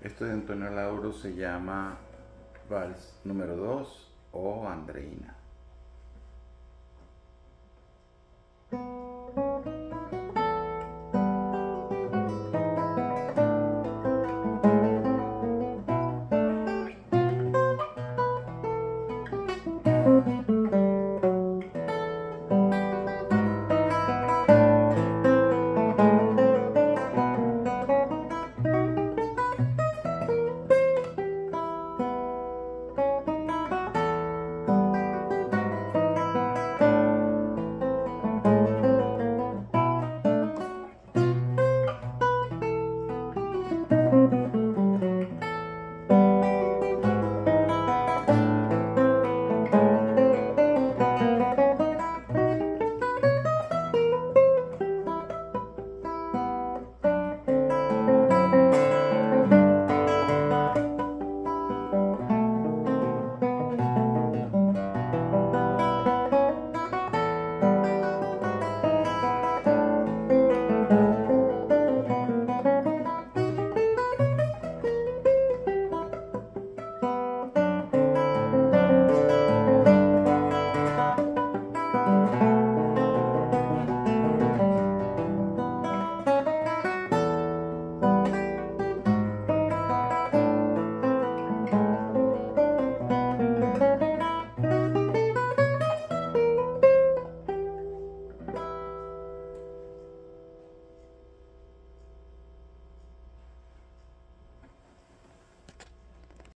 Esto de Antonio Lauro se llama Vals número 2 o Andreina.